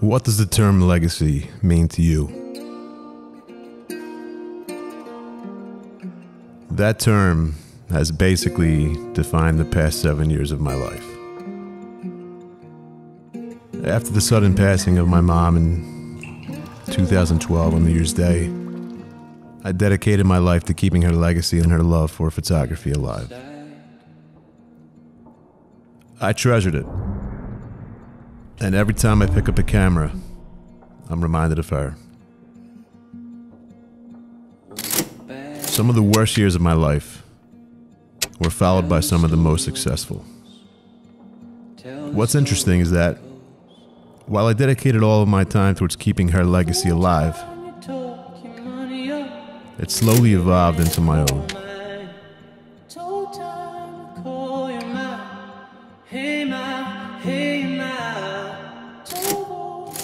What does the term legacy mean to you? That term has basically defined the past seven years of my life. After the sudden passing of my mom in 2012 on New Year's Day, I dedicated my life to keeping her legacy and her love for photography alive. I treasured it. And every time I pick up a camera, I'm reminded of her. Some of the worst years of my life were followed by some of the most successful. What's interesting is that while I dedicated all of my time towards keeping her legacy alive, it slowly evolved into my own.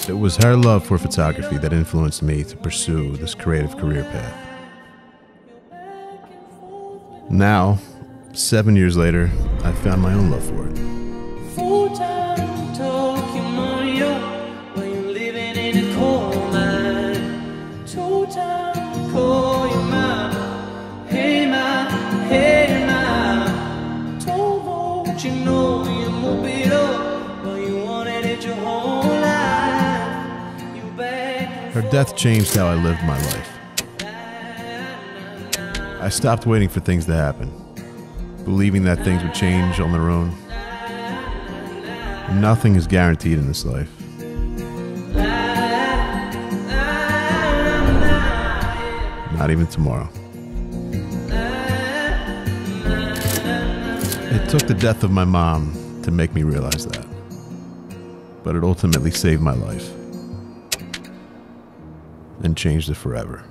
It was her love for photography that influenced me to pursue this creative career path. Now, seven years later, I found my own love for it. Her death changed how I lived my life. I stopped waiting for things to happen, believing that things would change on their own. Nothing is guaranteed in this life. Not even tomorrow. It took the death of my mom to make me realize that. But it ultimately saved my life and changed it forever.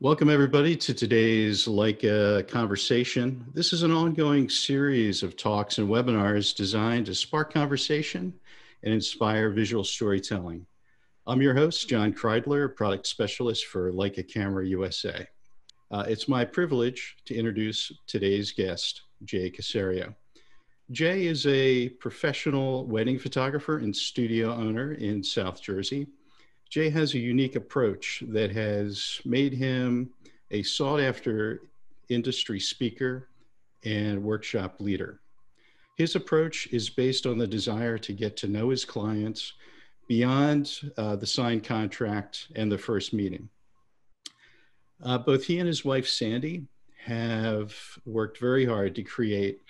Welcome, everybody, to today's Leica conversation. This is an ongoing series of talks and webinars designed to spark conversation and inspire visual storytelling. I'm your host, John Kreidler, product specialist for Leica Camera USA. Uh, it's my privilege to introduce today's guest, Jay Cassario. Jay is a professional wedding photographer and studio owner in South Jersey. Jay has a unique approach that has made him a sought after industry speaker and workshop leader. His approach is based on the desire to get to know his clients beyond uh, the signed contract and the first meeting. Uh, both he and his wife, Sandy, have worked very hard to create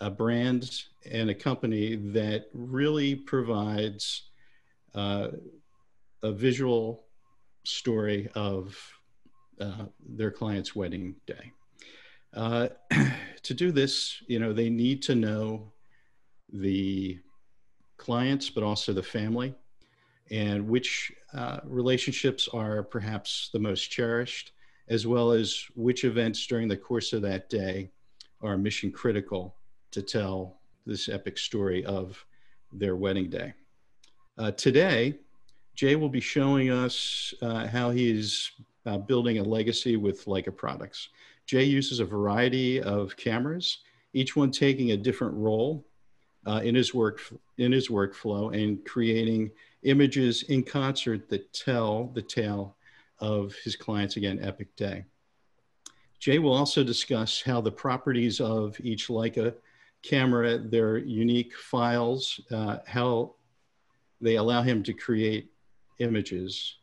a brand and a company that really provides uh, a visual story of uh, their client's wedding day. Uh, to do this, you know, they need to know the clients, but also the family, and which uh, relationships are perhaps the most cherished, as well as which events during the course of that day are mission critical to tell this epic story of their wedding day. Uh, today, Jay will be showing us uh, how he's uh, building a legacy with Leica products. Jay uses a variety of cameras, each one taking a different role uh, in his work in his workflow and creating images in concert that tell the tale of his client's again epic day. Jay will also discuss how the properties of each Leica camera, their unique files, uh, how they allow him to create images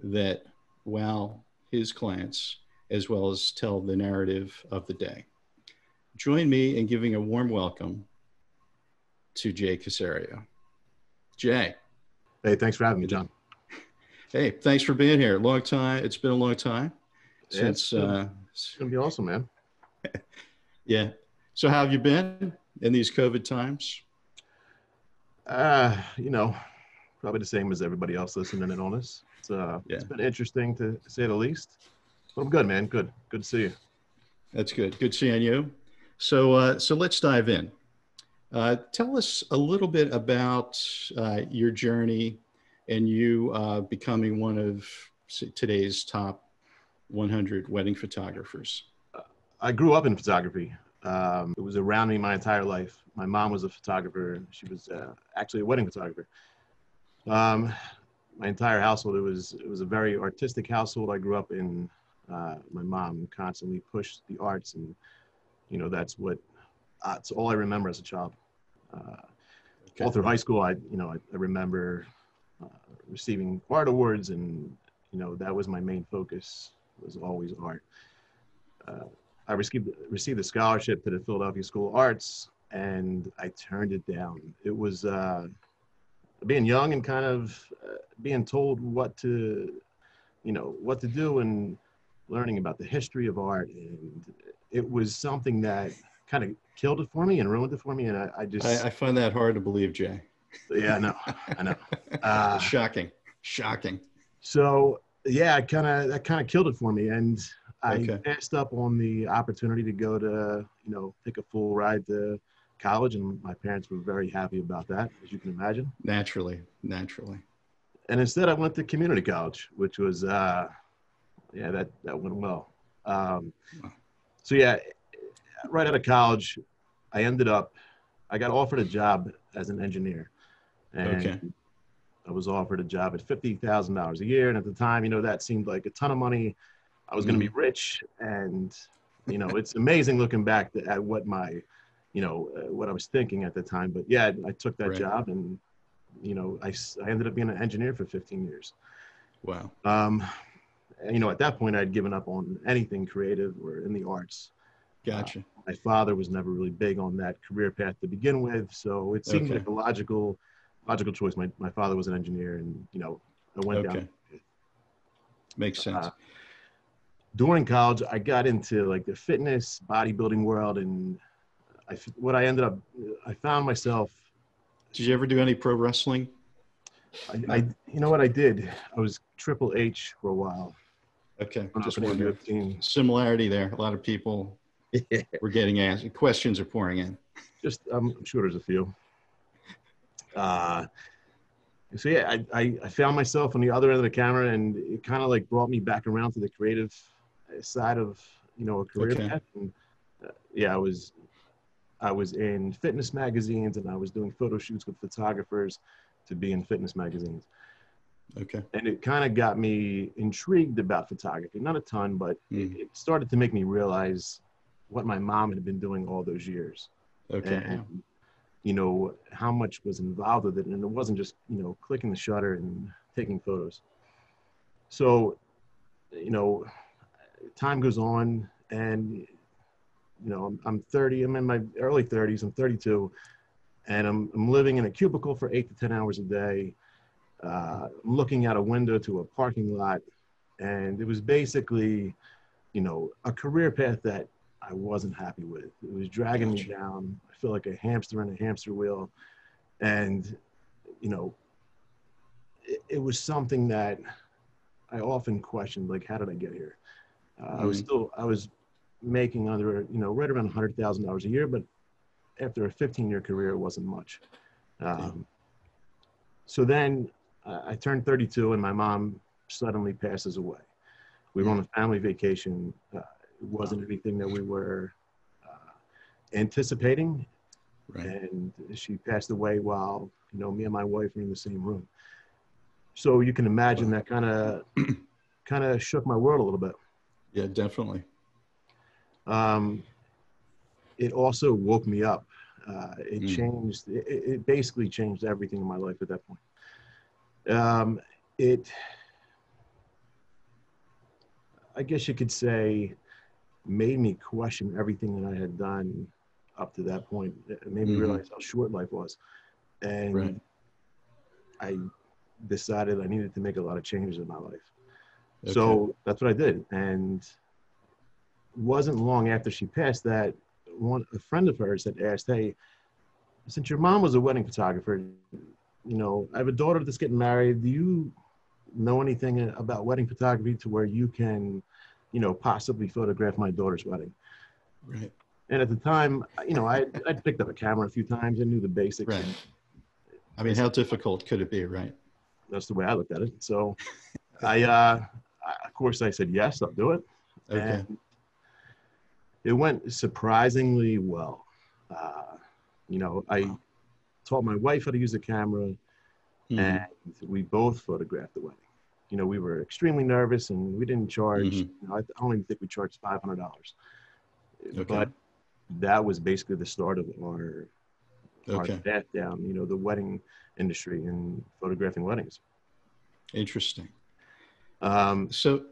that wow his clients as well as tell the narrative of the day. Join me in giving a warm welcome to Jay Cassario. Jay. Hey, thanks for having me, John. Hey, thanks for being here. Long time. It's been a long time since. It's, uh, it's gonna be awesome, man. yeah. So, how have you been in these COVID times? Uh, you know, probably the same as everybody else listening in on this. It's uh, yeah. it's been interesting to say the least. But I'm good, man. Good. Good to see you. That's good. Good seeing you. So, uh, so let's dive in. Uh, tell us a little bit about uh, your journey and you uh, becoming one of today's top 100 wedding photographers. I grew up in photography. Um, it was around me my entire life. My mom was a photographer. She was uh, actually a wedding photographer. Um, my entire household, it was it was a very artistic household. I grew up in. Uh, my mom constantly pushed the arts, and you know that's what that's all I remember as a child. Uh, okay. All through high school, I you know I, I remember uh, receiving art awards, and you know that was my main focus was always art. I received received a scholarship to the Philadelphia School of Arts, and I turned it down. It was uh, being young and kind of uh, being told what to, you know, what to do, and learning about the history of art, and it was something that kind of killed it for me and ruined it for me. And I, I just I, I, find that hard to believe, Jay. Yeah, I know, I know. Uh, shocking, shocking. So yeah, kind of that kind of killed it for me, and I okay. passed up on the opportunity to go to you know take a full ride to college, and my parents were very happy about that, as you can imagine. Naturally, naturally. And instead, I went to community college, which was uh, yeah, that that went well. Um, so yeah, right out of college, I ended up, I got offered a job as an engineer. And okay. I was offered a job at $50,000 a year. And at the time, you know, that seemed like a ton of money. I was going to be mm-hmm. rich. And, you know, it's amazing looking back at what my, you know, uh, what I was thinking at the time. But yeah, I took that right. job and, you know, I, I ended up being an engineer for 15 years. Wow. Um, you know, at that point, I'd given up on anything creative or in the arts. Gotcha. Uh, my father was never really big on that career path to begin with, so it seemed okay. like a logical, logical choice. My my father was an engineer, and you know, I went okay. down. Makes sense. Uh, during college, I got into like the fitness, bodybuilding world, and I what I ended up, I found myself. Did you ever do any pro wrestling? I, I you know what I did. I was Triple H for a while. Okay, just wondering. Similarity there. A lot of people we're getting asked. Questions are pouring in. Just, I'm sure there's a few. Uh, so yeah, I, I, I, found myself on the other end of the camera, and it kind of like brought me back around to the creative side of you know a career okay. path. And, uh, yeah, I was I was in fitness magazines, and I was doing photo shoots with photographers to be in fitness magazines. Okay. And it kind of got me intrigued about photography. Not a ton, but mm. it, it started to make me realize what my mom had been doing all those years. Okay. And, you know, how much was involved with it. And it wasn't just, you know, clicking the shutter and taking photos. So, you know, time goes on and, you know, I'm, I'm 30, I'm in my early 30s, I'm 32, and I'm, I'm living in a cubicle for eight to 10 hours a day, uh, looking out a window to a parking lot. And it was basically, you know, a career path that I wasn't happy with. It was dragging me down. I feel like a hamster in a hamster wheel. And, you know, it, it was something that I often questioned, like, how did I get here? Uh, mm-hmm. I was mm-hmm. still, I was making under, you know, right around $100,000 a year, but after a 15 year career, it wasn't much. Um. So then uh, I turned 32 and my mom suddenly passes away. We were on a family vacation. Uh, it wasn't anything that we were uh, anticipating. Right. And she passed away while, you know, me and my wife were in the same room. So you can imagine that kind of kind of shook my world a little bit. Yeah, definitely. Um, it also woke me up. Uh, it mm. changed. It, it, basically changed everything in my life at that point. Um, it, I guess you could say, made me question everything that I had done up to that point. It made me mm-hmm. realize how short life was. And right. I decided I needed to make a lot of changes in my life. Okay. So that's what I did. And wasn't long after she passed that one a friend of hers had asked, Hey, since your mom was a wedding photographer, you know, I have a daughter that's getting married. Do you know anything about wedding photography to where you can you know, possibly photograph my daughter's wedding. Right. And at the time, you know, I I picked up a camera a few times. I knew the basics. Right. I mean, how difficult could it be, right? That's the way I looked at it. So, I, uh, I, of course, I said yes, I'll do it. Okay. And It went surprisingly well. Uh, you know, I taught my wife how to use the camera, Mhm. and we both photographed the wedding. You know, we were extremely nervous, and we didn't charge. Mhm. You know, I, I don't even think we charged five hundred dollars. Okay. But that was basically the start of our our Okay. path down. You know, the wedding industry and photographing weddings. Interesting. Um, So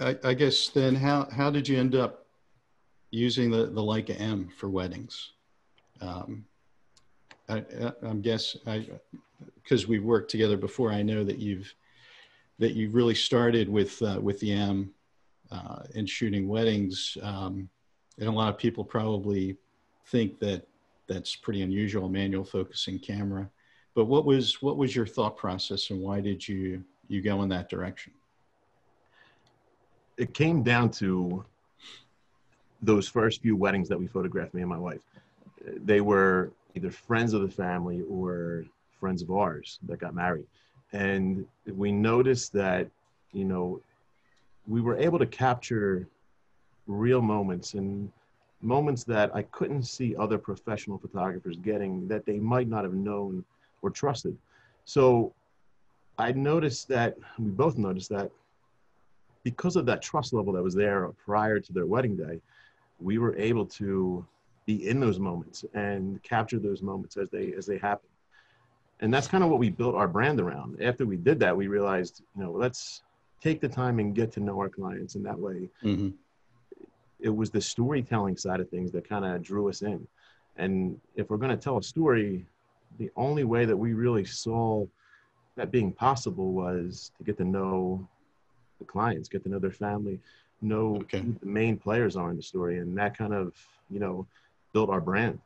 I, I guess then how, how did you end up using the, the Leica M for weddings? Um, I, I'm guess I, because we've worked together before, I know that you've, that you really started with, uh, with the M uh, in shooting weddings. Um, and a lot of people probably think that that's pretty unusual, manual focusing camera. But what was, what was your thought process and why did you, you go in that direction? It came down to those first few weddings that we photographed, me and my wife. They were either friends of the family or friends of ours that got married. And we noticed that, you know, we were able to capture real moments and moments that I couldn't see other professional photographers getting that they might not have known or trusted. So I noticed that, we both noticed that because of that trust level that was there prior to their wedding day, we were able to be in those moments and capture those moments as they as they happen. And that's kind of what we built our brand around. After we did that, we realized, you know, let's take the time and get to know our clients, and that way, hmm it was the storytelling side of things that kind of drew us in. And if we're going to tell a story, the only way that we really saw that being possible was to get to know the clients, get to know their family, know Okay. who the main players are in the story, and that kind of, you know, built our brand.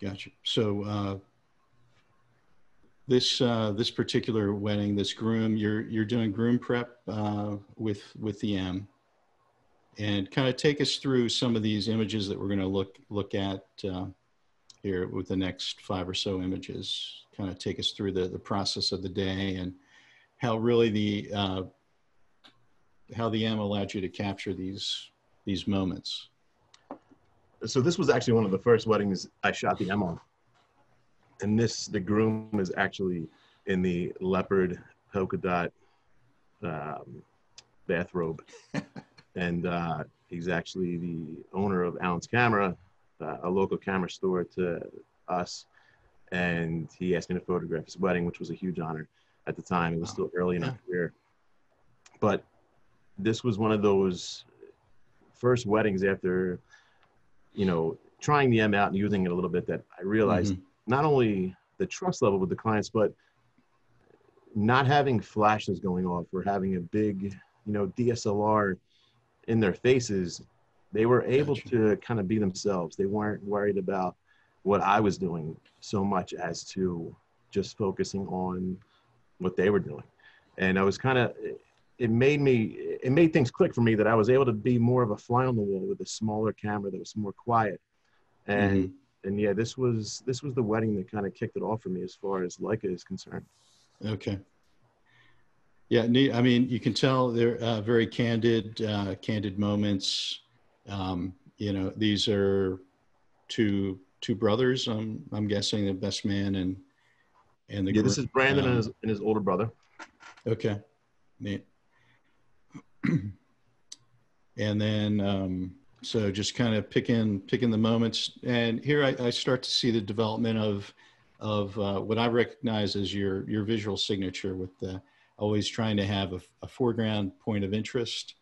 Gotcha. So uh, this uh, this particular wedding, this groom, you're you're doing groom prep uh, with with the M, and kind of take us through some of these images that we're going to look look at uh, here with the next five or so images. Kind of take us through the the process of the day and how really the uh, how the M allowed you to capture these these moments. So this was actually one of the first weddings I shot the M on. And this, the groom is actually in the leopard polka dot um, bathrobe. and uh, he's actually the owner of Allen's Camera, uh, a local camera store to us. And he asked me to photograph his wedding, which was a huge honor at the time. It was still early in our career. But this was one of those first weddings after, you know, trying the M out and using it a little bit that I realized Mhm. not only the trust level with the clients, but not having flashes going off or having a big, you know, DSLR in their faces, they were able Gotcha. to kind of be themselves. They weren't worried about what I was doing so much as to just focusing on what they were doing. And I was kind of, it made me, it made things click for me that I was able to be more of a fly on the wall with a smaller camera that was more quiet. And and yeah, this was this was the wedding that kind of kicked it off for me as far as Leica is concerned. Okay. Yeah, neat. I mean, you can tell they're uh, very candid, uh, candid moments. Um, you know, these are two two brothers. I'm I'm guessing the best man and and the Yeah, this is Brandon and um, his and his older brother. Okay, neat. and then, um, so just kind of picking picking the moments, and here I, I start to see the development of of uh, what I recognize as your your visual signature, with the always trying to have a, a foreground point of interest,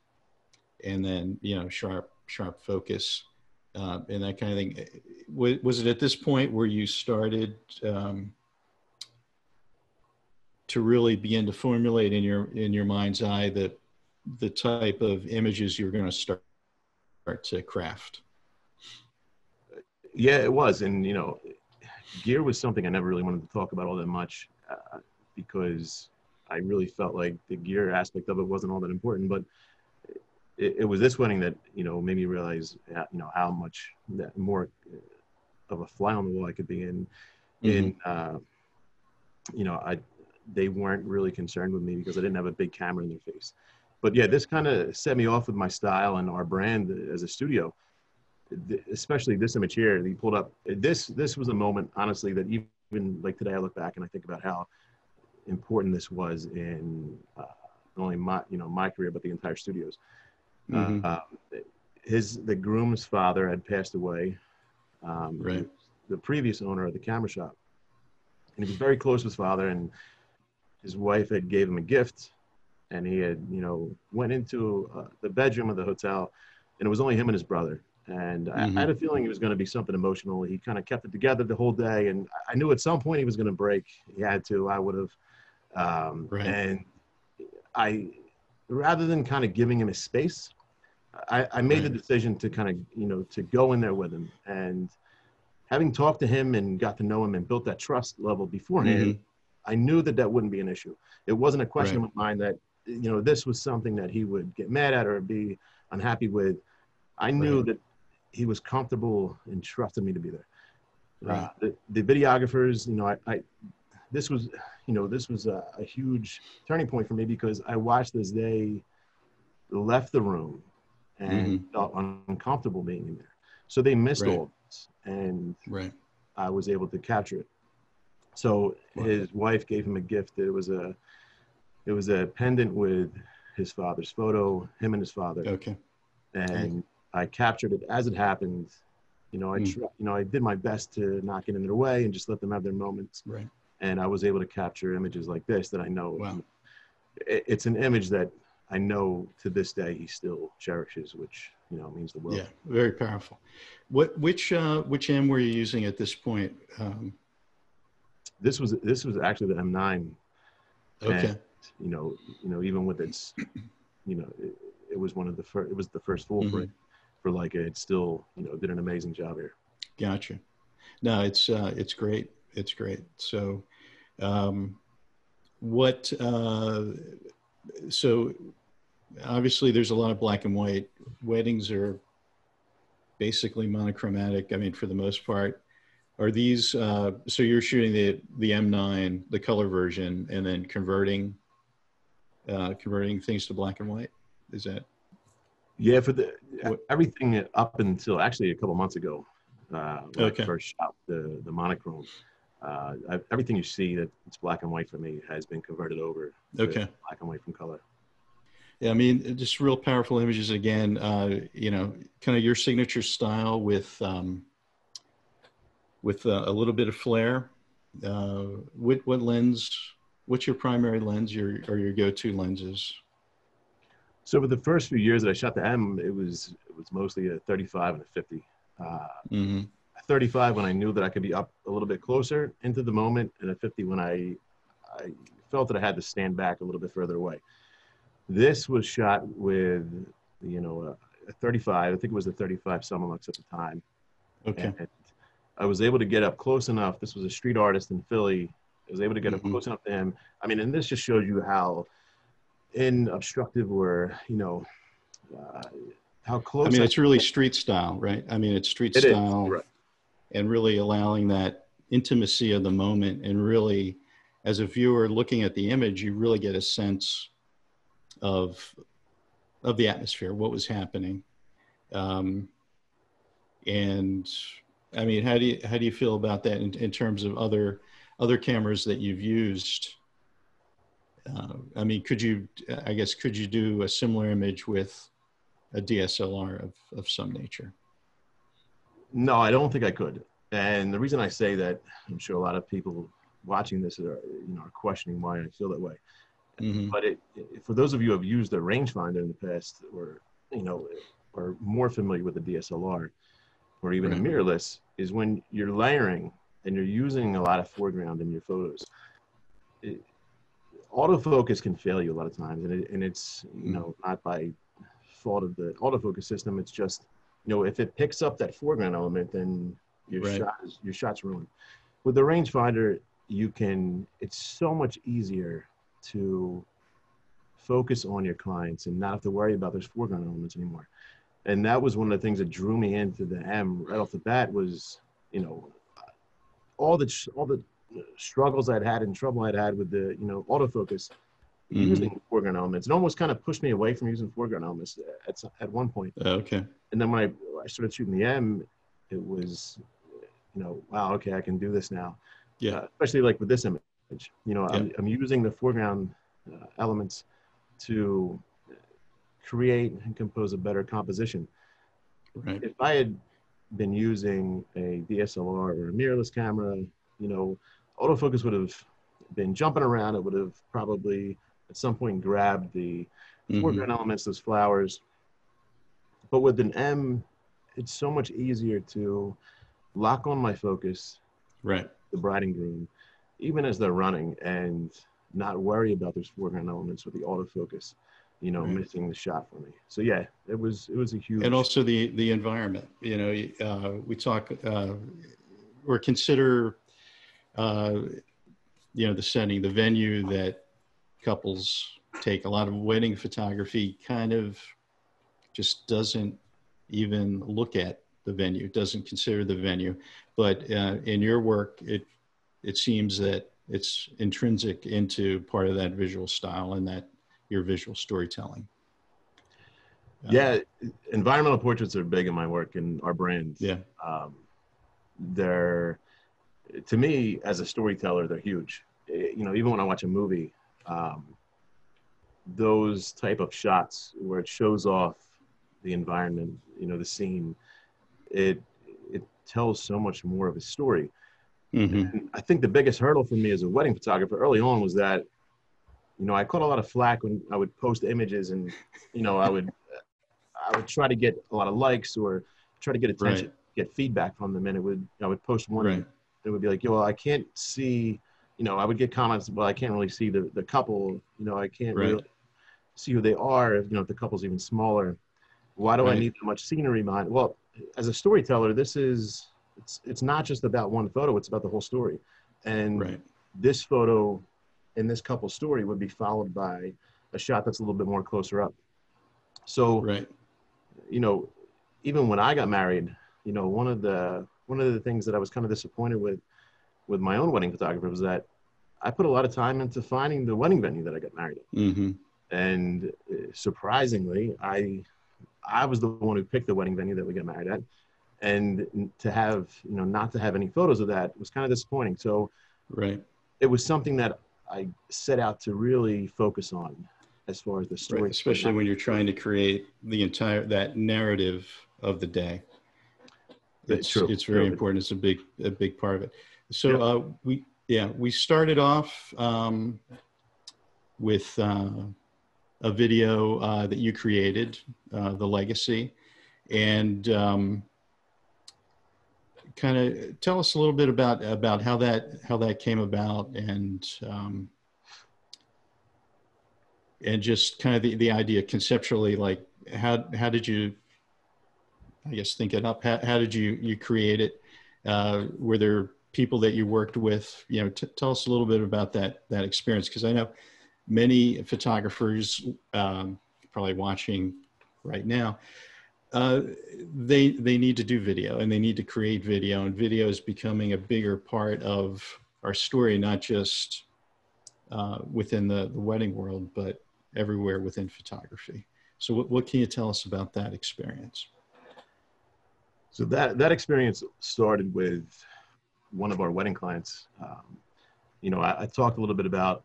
and then you know sharp sharp focus, uh, and that kind of thing. Was, was it at this point where you started? Um, to really begin to formulate in your in your mind's eye the the type of images you're going to start start to craft. Yeah, it was, and you know, gear was something I never really wanted to talk about all that much uh, because I really felt like the gear aspect of it wasn't all that important. But it, it was this wedding that you know made me realize uh, you know how much that more of a fly on the wall I could be in. In uh, you know, I they weren't really concerned with me because I didn't have a big camera in their face. But yeah, this kind of set me off with my style and our brand as a studio. especially this image here, that he pulled up. This this was a moment, honestly, that even like today, I look back and I think about how important this was in uh, not only my you know my career but the entire studios. Mhm. Uh, uh, his the groom's father had passed away. Um, Right. The previous owner of the camera shop, and he was very close with his father. And his wife had gave him a gift, and he had you know went into uh, the bedroom of the hotel, and it was only him and his brother. And I, Mhm. I had a feeling it was going to be something emotional. He kind of kept it together the whole day, and I- I knew at some point he was going to break. He had to. I would have. Um, Right. And I, rather than kind of giving him his space, I, I made the decision to kind of you know to go in there with him and having talked to him and got to know him and built that trust level beforehand Mhm. i knew that that wouldn't be an issue it wasn't a question Right. of mine that you know this was something that he would get mad at or be unhappy with i knew Right. that he was comfortable and trusted me to be there Right. uh, the, the videographers you know I, I this was you know this was a, a huge turning point for me because i watched as they left the room and felt uncomfortable being in there so they missed Mm-hmm. Right. all this and Right. I was able to capture it. So Wow. his wife gave him a gift. It was a, it was a pendant with his father's photo, him and his father, Okay. and I captured it as it happened. You know, I, Mm. tr- you know, I did my best to not get in their way and just let them have their moments. Right. And I was able to capture images like this that I know. Wow. It, it's an image that I know to this day he still cherishes, which you know means the world. Yeah. Very powerful. What which uh, which M were you using at this point? Um, This was this was actually the M9 okay. And, you know, you know, even with its, you know, it, it was one of the first. It was the first full Mhm. frame for like It still, you know, did an amazing job here. Gotcha. No, it's uh, it's great. It's great. So, um, what? Uh, so, obviously, there's a lot of black and white. Weddings are basically monochromatic. I mean, for the most part, are these? Uh, so you're shooting the the M9, the color version, and then converting uh, converting things to black and white. Is that Yeah, for the What- everything up until actually a couple months ago, uh, when Okay. I first shot the the monochrome. Uh, I, everything you see that it's black and white for me has been converted over to okay? black and white from color. Yeah, I mean, just real powerful images again. Uh, you know, kind of your signature style with um, with uh, a little bit of flair. Uh, what what lens? What's your primary lens? Your or your go-to lenses? So for the first few years that I shot the M, it was it was mostly a 35 and a 50. Uh, hmm 35 when I knew that I could be up a little bit closer into the moment, and a 50 when I I felt that I had to stand back a little bit further away. This was shot with you know a, a 35. I think it was a 35 Summilux at the time. Okay. And I was able to get up close enough. This was a street artist in Philly. I was able to get Mhm. up close enough to him. I mean, and this just shows you how inobstructive or you know uh, how close. I mean, it's really street style, right? I mean, it's street It is, style, right. and really allowing that intimacy of the moment, and really, as a viewer looking at the image, you really get a sense of of the atmosphere, what was happening, um, and I mean, how do you how do you feel about that in, in terms of other other cameras that you've used? Uh, I mean, could you? I guess could you do a similar image with a DSLR of, of some nature. No, I don't think I could. And the reason I say that, I'm sure a lot of people watching this are, you know, are questioning why I feel that way. Mhm. But it, it- for those of you who have used a rangefinder in the past, or you know, are more familiar with the DSLR, or even Right. a mirrorless, is when you're layering and you're using a lot of foreground in your photos. It, autofocus can fail you a lot of times, and, it, and it's you mm-hmm. know not by fault of the autofocus system. It's just you know if it picks up that foreground element, then your Right. shot is, your shot's ruined. With the rangefinder, you can. It's so much easier to focus on your clients and not have to worry about those foreground elements anymore. And that was one of the things that drew me into the M right off the bat was, you know, all the all the struggles I'd had and trouble I'd had with the, you know, autofocus Mhm. using foreground elements. It almost kind of pushed me away from using foreground elements at, at one point. Okay. And then when I, I started shooting the M, it was, you know, wow, okay, I can do this now. Yeah. Uh, especially like with this image, you know, I'm, I'm using the foreground uh, elements to create and compose a better composition. Right. If I had been using a DSLR or a mirrorless camera, you know, autofocus would have been jumping around. It would have probably at some point grabbed the Mhm. foreground elements, those flowers. But with an M, it's so much easier to lock on my focus, Right. the bride and groom, even as they're running, and not worry about those foreground elements with the autofocus, you know, Right. missing the shot for me. So yeah, it was it was a huge. and also the the environment you know uh, we talk uh, or consider uh, you know the setting the venue that couples take a lot of wedding photography kind of just doesn't even look at the venue doesn't consider the venue but uh, in your work it it seems that it's intrinsic into part of that visual style and that your visual storytelling yeah, environmental portraits are big in my work and our brand. yeah um, they're to me as a storyteller they're huge Eh, you know even when i watch a movie um, those type of shots where it shows off the environment you know the scene it it tells so much more of a story Mhm. i think the biggest hurdle for me as a wedding photographer early on was that you know i caught a lot of flack when i would post images and you know i would i would try to get a lot of likes or try to get attention Right. get feedback from them and it would i would post one Right. and it would be like yo well, i can't see you know i would get comments well i can't really see the, the couple you know i can't Right. really see who they are you know if the couple's even smaller why do i need that much scenery behind well as a storyteller this is it's it's not just about one photo it's about the whole story and this photo in this couple's story would be followed by a shot that's a little bit more closer up. So right. you know, even when I got married, you know, one of the one of the things that I was kind of disappointed with with my own wedding photographer was that I put a lot of time into finding the wedding venue that I got married at, hmm and uh, surprisingly, I I was the one who picked the wedding venue that we got married at, and to have you know not to have any photos of that was kind of disappointing. So right. it was something that I set out to really focus on as far as the story, right especially when you're trying to create the entire that narrative of the day That's it's, true. it's very True. important it's a big a big part of it so Yeah. uh, we yeah we started off um, with uh, a video uh, that you created uh, the legacy and um, kind of tell us a little bit about about how that how that came about and um, and just kind of the, the idea conceptually like how how did you i guess think it up? How, how did you you create it? Uh, were there people that you worked with? You know tell us a little bit about that that experience because i know many photographers um, probably watching right now uh, they they need to do video and they need to create video and video is becoming a bigger part of our story not just uh, within the, the wedding world but everywhere within photography so what, what can you tell us about that experience So that that experience started with one of our wedding clients. Um, you know, I, I talked a little bit about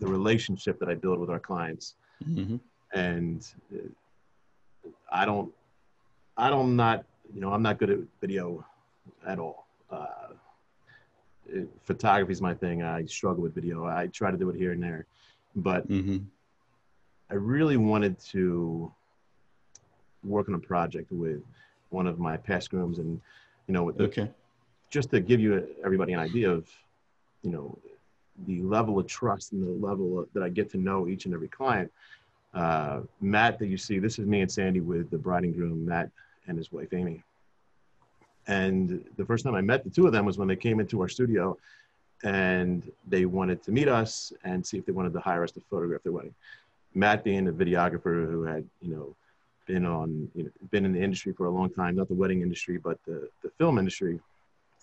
the relationship that I build with our clients, mm-hmm. and uh, I don't, I don't not, you know, I'm not good at video at all. Uh, it, photography is my thing. I struggle with video. I try to do it here and there, but Mm-hmm. I really wanted to work on a project with one of my past grooms, and you know, with the, okay just to give you everybody an idea of, you know, the level of trust and the level of, that I get to know each and every client. Uh, Matt, that you see, this is me and Sandy with the bride and groom, Matt and his wife Amy. And the first time I met the two of them was when they came into our studio, and they wanted to meet us and see if they wanted to hire us to photograph their wedding. Matt being a videographer who had, you know, been on, you know, been in the industry for a long time, not the wedding industry, but the, the film industry.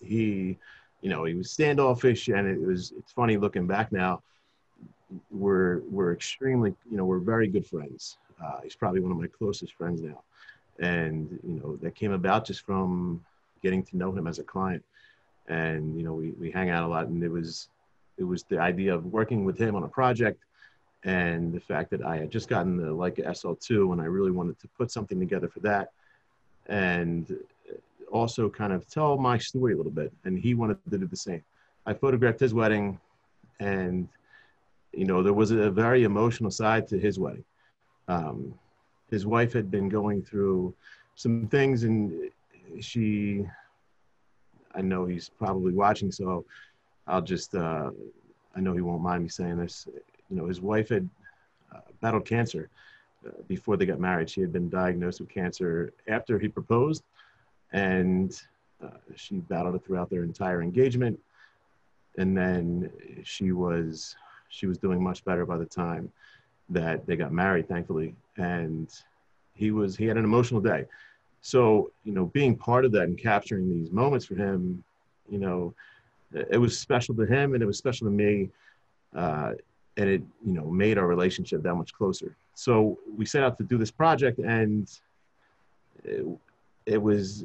He, you know, he was standoffish and it was, it's funny looking back now, we're, we're extremely, you know, we're very good friends. Uh, he's probably one of my closest friends now. and you know that came about just from getting to know him as a client and you know we, we hang out a lot and it was it was the idea of working with him on a project and the fact that i had just gotten the leica sl2 and i really wanted to put something together for that and also kind of tell my story a little bit and he wanted to do the same i photographed his wedding and you know there was a very emotional side to his wedding. Um, his wife had been going through some things and she i know he's probably watching so i'll just uh, i know he won't mind me saying this. You know his wife had uh, battled cancer uh, before they got married. She had been diagnosed with cancer after he proposed and uh, she battled it throughout their entire engagement. And then she was she was doing much better by the time that they got married thankfully. And he was he had an emotional day. So you know being part of that and capturing these moments for him you know it was special to him and it was special to me uh, and it you know made our relationship that much closer. So we set out to do this project and it, it was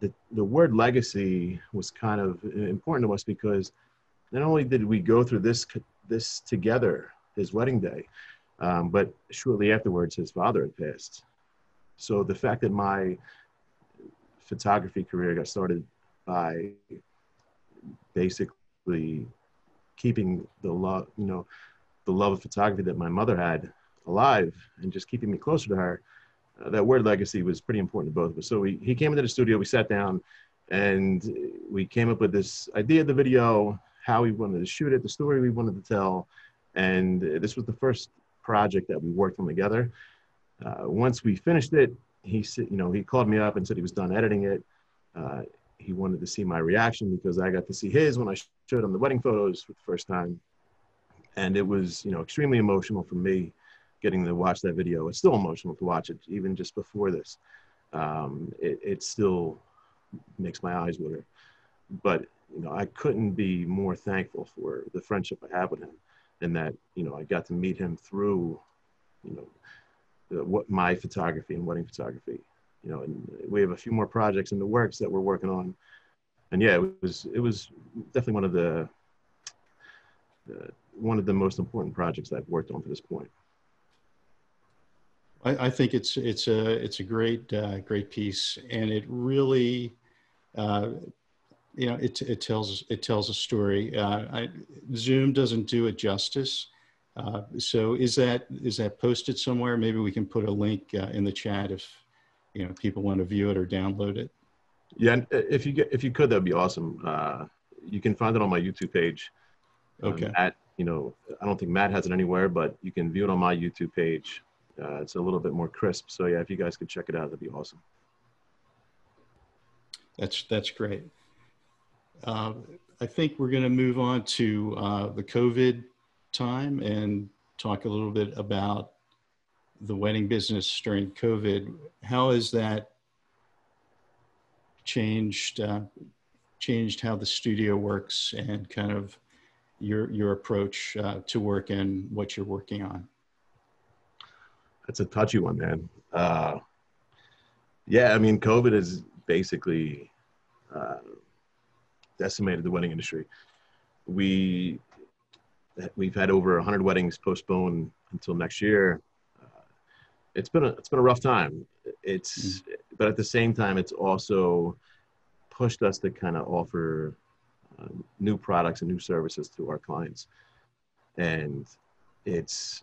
the, the word legacy was kind of important to us because not only did we go through this this together his wedding day. Um, but shortly afterwards his father had passed. So the fact that my photography career got started by basically keeping the love you know the love of photography that my mother had alive and just keeping me closer to her uh, that word legacy was pretty important to both of us. So we, he came into the studio we sat down and we came up with this idea of the video how we wanted to shoot it, the story we wanted to tell. And this was the first project that we worked on together. Uh, once we finished it, he said, you know, he called me up and said he was done editing it. Uh, he wanted to see my reaction because I got to see his when I showed him the wedding photos for the first time. And it was, you know, extremely emotional for me getting to watch that video. It's still emotional to watch it, even just before this. Um, it, it still makes my eyes water. But you know, I couldn't be more thankful for the friendship I have with him, and that you know I got to meet him through, you know, the, what my photography and wedding photography. You know, and we have a few more projects in the works that we're working on, and yeah, it was it was definitely one of the, one of the most important projects I've worked on to this point. I, I think it's it's a it's a great uh, great piece, and it really uh, you know, it, it tells it tells a story. Uh, I, Zoom doesn't do it justice. Uh, so is that is that posted somewhere? Maybe we can put a link uh, in the chat if you know people want to view it or download it. Yeah, if you get if you could, that'd be awesome. Uh, you can find it on my YouTube page. Um, okay. Um, at you know, I don't think Matt has it anywhere, but you can view it on my YouTube page. Uh, it's a little bit more crisp. So yeah, if you guys could check it out, that'd be awesome. That's that's great. Uh, I think we're going to move on to uh, the COVID time and talk a little bit about the wedding business during COVID. How has that changed uh, changed how the studio works and kind of your your approach uh, to work and what you're working on? That's a touchy one, man. Uh, yeah, I mean, COVID is basically uh, decimated the wedding industry. We we've had over 100 weddings postponed until next year. Uh, it's been a it's been a rough time. It's mm-hmm. but at the same time, it's also pushed us to kind of offer uh, new products and new services to our clients, and it's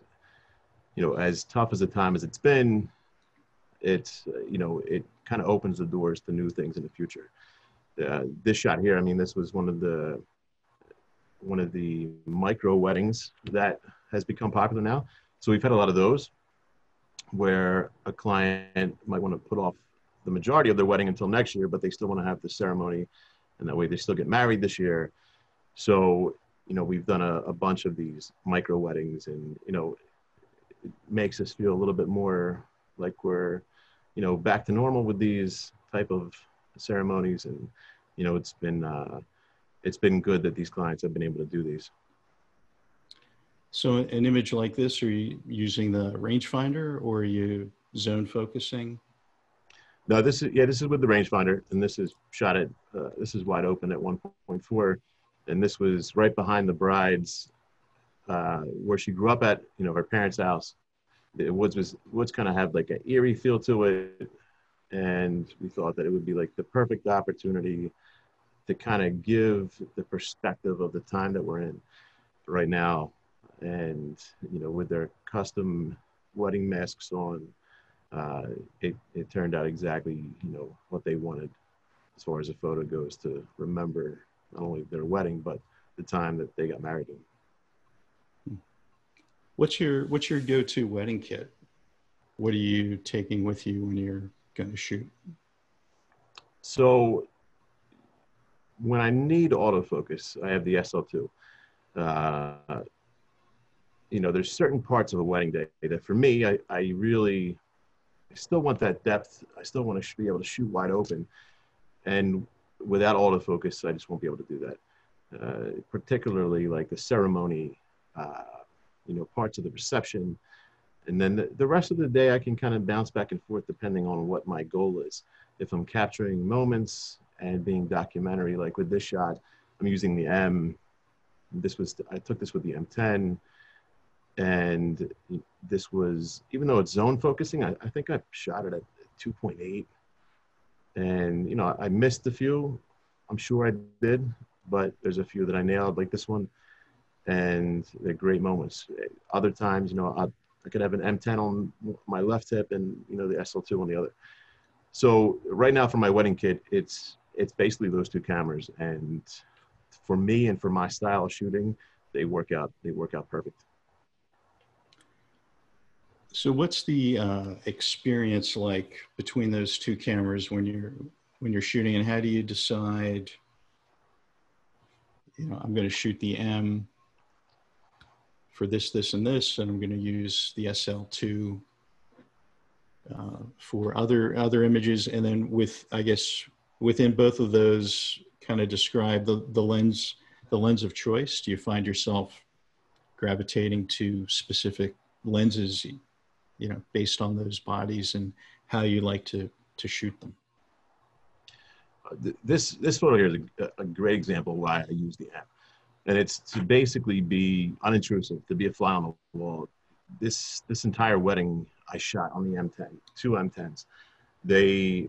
you know as tough as the time as it's been, it's you know it kind of opens the doors to new things in the future uh, this shot here, I mean, this was one of the one of the micro weddings that has become popular now. So we've had a lot of those where a client might want to put off the majority of their wedding until next year, but they still want to have the ceremony, and that way they still get married this year. So you know, we've done a, a bunch of these micro weddings, and you know, it makes us feel a little bit more like we're you know back to normal with these type of ceremonies, and you know, it's been uh, it's been good that these clients have been able to do these. So, an image like this, are you using the rangefinder or are you zone focusing? No, this is yeah, this is with the rangefinder, and this is shot at uh, this is wide open at 1.4, and this was right behind the bride's uh, where she grew up at, you know, her parents' house. The woods was woods kind of have like an eerie feel to it, and we thought that it would be like the perfect opportunity to kind of give the perspective of the time that we're in right now, and you know, with their custom wedding masks on uh, it, it turned out exactly you know what they wanted as far as a photo goes to remember not only their wedding but the time that they got married in. What's your what's your go-to wedding kit? What are you taking with you when you're going to shoot? So when I need autofocus, I have the SL2. Uh, you know, there's certain parts of a wedding day that for me, I, I really I still want that depth. I still want to be able to shoot wide open. And without autofocus, I just won't be able to do that. Uh, particularly like the ceremony, uh, you know, parts of the reception. And then the, the rest of the day, I can kind of bounce back and forth depending on what my goal is. If I'm capturing moments and being documentary, like with this shot, I'm using the M. This was, I took this with the M10 and this was even though it's zone focusing I, I think I shot it at 2.8 and you know I missed a few. I'm sure I did but there's a few that I nailed like this one. And they're great moments. Other times you know I, I could have an M10 on my left hip and you know the SL2 on the other. So right now for my wedding kit it's it's basically those two cameras. And for me and for my style of shooting they work out they work out perfect. So what's the uh, experience like between those two cameras when you're when you're shooting, and how do you decide? You know, I'm going to shoot the M for this, this, and this, and I'm going to use the SL2 uh, for other other images, and then with I guess within both of those, kind of describe the the lens the lens of choice. Do you find yourself gravitating to specific lenses you know, based on those bodies and how you like to to shoot them. This this photo here is a, a great example why I use the app, and it's to basically be unintrusive, to be a fly on the wall. This this entire wedding I shot on the M10, two M10s. They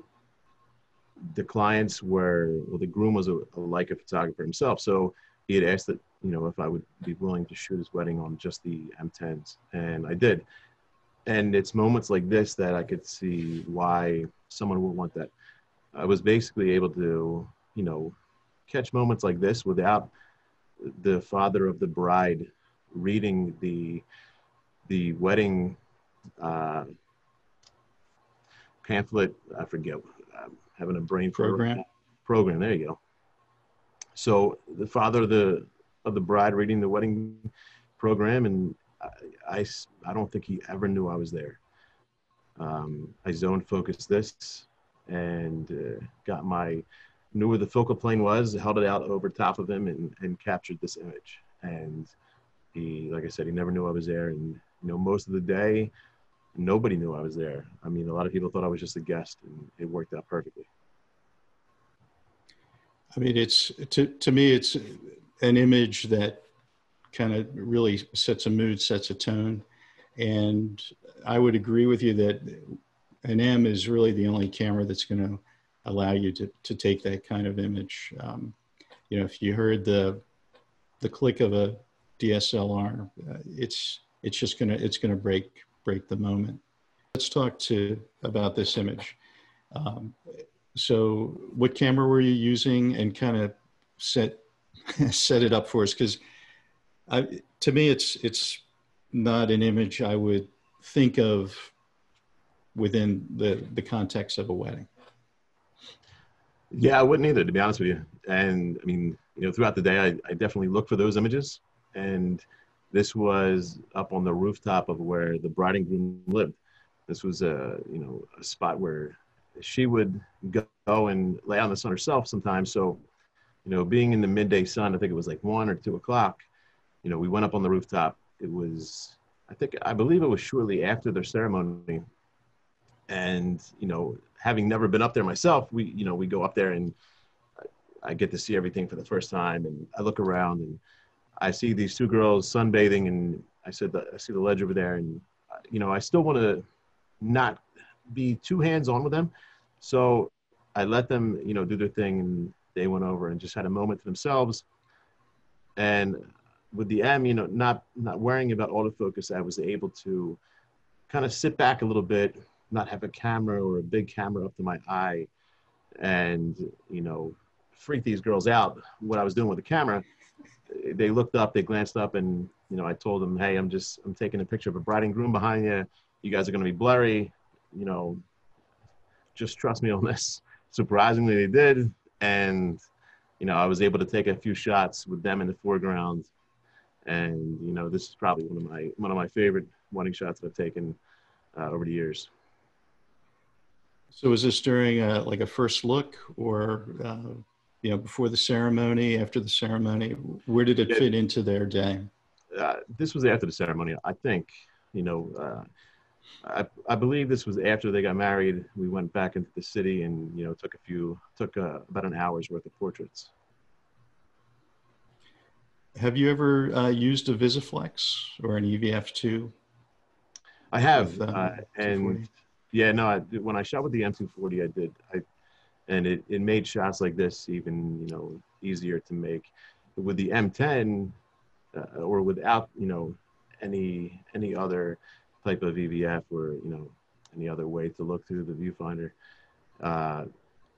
the clients were well, the groom was a, like a Leica photographer himself, so he had asked that you know if I would be willing to shoot his wedding on just the M10s, and I did and it's moments like this that I could see why someone would want that. I was basically able to, you know, catch moments like this without the father of the bride reading the the wedding uh, pamphlet. I forget. I'm having a brain program. Program. There you go. So the father of the of the bride reading the wedding program, and I, I don't think he ever knew I was there. Um, I zone focused this and uh, got my, knew where the focal plane was, held it out over top of him and, and captured this image. And he, like I said, he never knew I was there. And, you know, most of the day, nobody knew I was there. I mean, a lot of people thought I was just a guest and it worked out perfectly. I mean, it's, to, to me, it's an image that kind of really sets a mood, sets a tone. And I would agree with you that an M is really the only camera that's going to allow you to, to take that kind of image. Um, you know, if you heard the the click of a DSLR, uh, it's it's just gonna it's gonna break break the moment. Let's talk to about this image. Um, so, what camera were you using, and kind of set set it up for us because I, to me, it's it's not an image I would think of within the the context of a wedding. Yeah, I wouldn't either, to be honest with you. And I mean, you know, throughout the day, I, I definitely look for those images. And this was up on the rooftop of where the bride and groom lived. This was a you know a spot where she would go and lay in the sun herself sometimes. So, you know, being in the midday sun, I think it was like one or two o'clock you know, we went up on the rooftop. It was, I think, I believe it was shortly after their ceremony. And you know, having never been up there myself, we you know we go up there and I, get to see everything for the first time, and I look around and I see these two girls sunbathing, and I said I see the ledge over there, and you know I still want to not be too hands on with them, so I let them you know do their thing, and they went over and just had a moment to themselves, and with the M, you know, not not worrying about autofocus, I was able to kind of sit back a little bit, not have a camera or a big camera up to my eye, and you know, freak these girls out. What I was doing with the camera, they looked up, they glanced up, and you know, I told them, "Hey, I'm just I'm taking a picture of a bride and groom behind you. You guys are going to be blurry. You know, just trust me on this." Surprisingly, they did, and you know, I was able to take a few shots with them in the foreground and you know, this is probably one of my one of my favorite wedding shots that I've taken uh, over the years. So was this during a, like a first look, or uh, you know, before the ceremony, after the ceremony? Where did it fit into their day? Uh, this was after the ceremony, I think. You know, uh, I, I believe this was after they got married. We went back into the city and you know took a few took uh, about an hour's worth of portraits. Have you ever uh, used a Visoflex or an EVF2? I have, with, uh, uh and yeah, no. I, when I shot with the M240, I did. I and it, it made shots like this even you know easier to make. With the M10 uh, or without you know any any other type of EVF or you know any other way to look through the viewfinder, uh,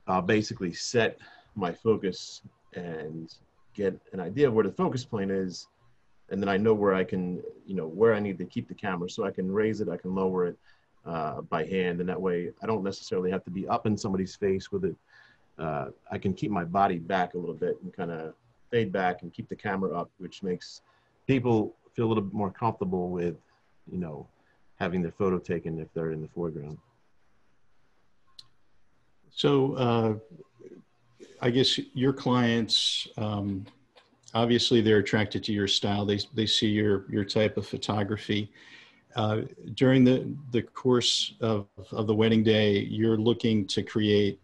I'll basically set my focus and get an idea of where the focus plane is and then I know where I can, you know, where I need to keep the camera so I can raise it, I can lower it uh, by hand. And that way I don't necessarily have to be up in somebody's face with it. Uh, I can keep my body back a little bit and kind of fade back and keep the camera up, which makes people feel a little bit more comfortable with, you know, having their photo taken if they're in the foreground. So uh, I guess your clients, um, obviously they're attracted to your style. They, they see your, your type of photography. Uh, during the, the course of, of the wedding day, you're looking to create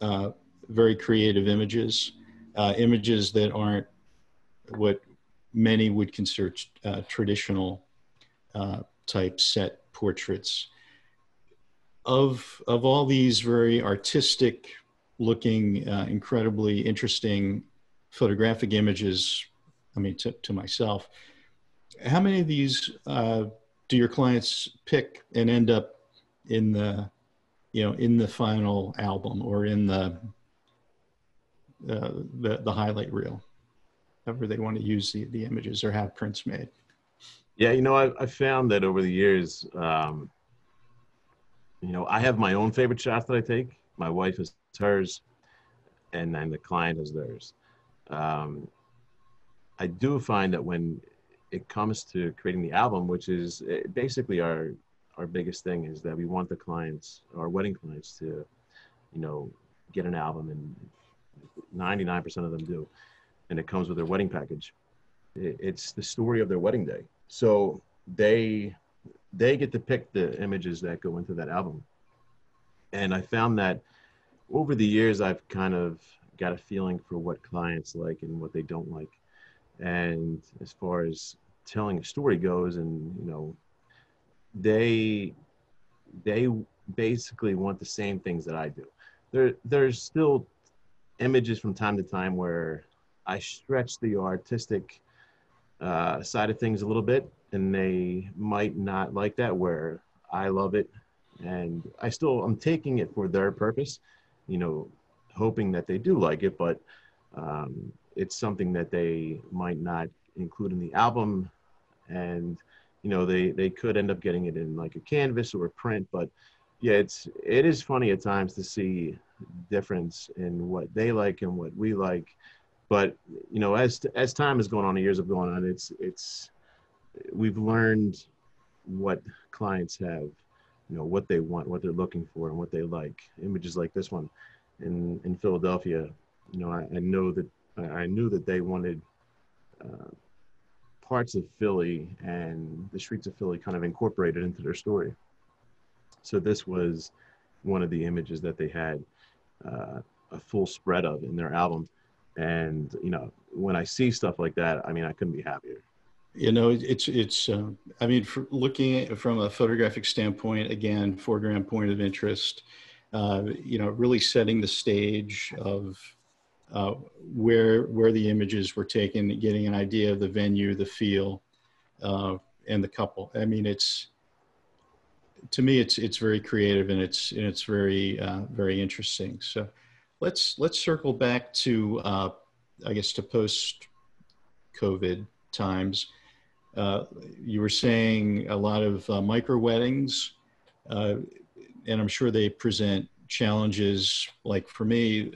uh, very creative images, uh, images that aren't what many would consider uh, traditional uh, type set portraits. Of, of all these very artistic looking incredibly interesting photographic images, I mean, to, to myself. How many of these do your clients pick and end up in the, you know, in the final album or in the, uh, the, the highlight reel, however they want to use the, the images or have prints made? Yeah, you know, I've, I've found that over the years, um, you know, I have my own favorite shots that I take. My wife has hers, and then the client has theirs. Um, I do find that when it comes to creating the album, which is eh, basically our our biggest thing, is that we want the clients, our wedding clients, to, you know, get an album, and 99% of them do, and it comes with their wedding package. It's the story of their wedding day, so they they get to pick the images that go into that album, and I found that over the years, I've kind of got a feeling for what clients like and what they don't like. And as far as telling a story goes, and you know, they they basically want the same things that I do. There there's still images from time to time where I stretch the artistic uh, side of things a little bit, and they might not like that. Where I love it, and I still I'm taking it for their purpose you know, hoping that they do like it, but um, it's something that they might not include in the album. And, you know, they, they could end up getting it in like a canvas or a print, but yeah, it's, it is funny at times to see difference in what they like and what we like. But, you know, as, as time has gone on, the years have gone on, it's, it's, we've learned what clients have you know what they want what they're looking for and what they like images like this one in in philadelphia you know i, I know that i knew that they wanted uh, parts of philly and the streets of philly kind of incorporated into their story So this was one of the images that they had uh, a full spread of in their album. And you know, when I see stuff like that, I mean, I couldn't be happier. You know, it's it's. Uh, I mean, looking at from a photographic standpoint, again, foreground point of interest. Uh, you know, really setting the stage of uh, where where the images were taken, getting an idea of the venue, the feel, uh, and the couple. I mean, it's to me, it's it's very creative and it's and it's very uh, very interesting. So let's let's circle back to uh, I guess to post COVID times. Uh, you were saying a lot of uh, micro weddings, and I'm sure they present challenges. Like for me,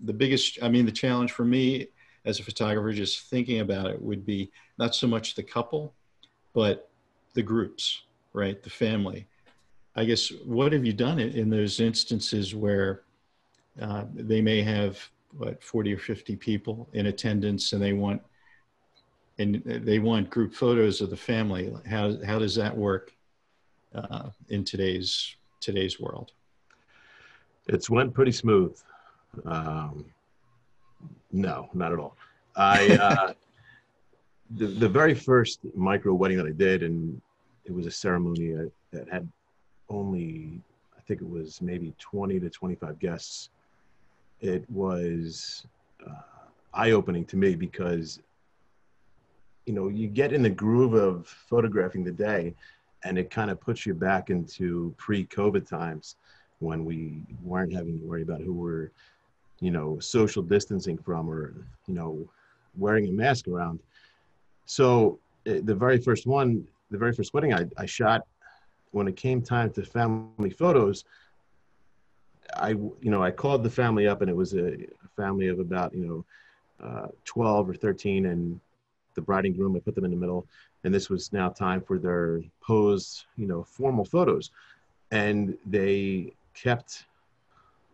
the, biggest, I mean, the challenge for me as a photographer, just thinking about it, would be not so much the couple, but the groups, right? The family. I guess what have you done in those instances where uh, they may have what 40 or 50 people in attendance and they want and they want group photos of the family how, how does that work uh, in today's today's world it's went pretty smooth. Um, no not at all. I uh, the, the very first micro wedding that i did and it was a ceremony that had only i think it was maybe 20 to 25 guests. It was uh, eye-opening to me because you know you get in the groove of photographing the day and it kind of puts you back into pre-covid times when we weren't having to worry about who we're you know social distancing from or you know wearing a mask around so eh, the very first one the very first wedding I, I shot when it came time to family photos I, you know, I called the family up and it was a, family of about, you know, uh, 12 or 13 and the bride and groom, I put them in the middle. And this was now time for their posed, you know, formal photos. And they kept,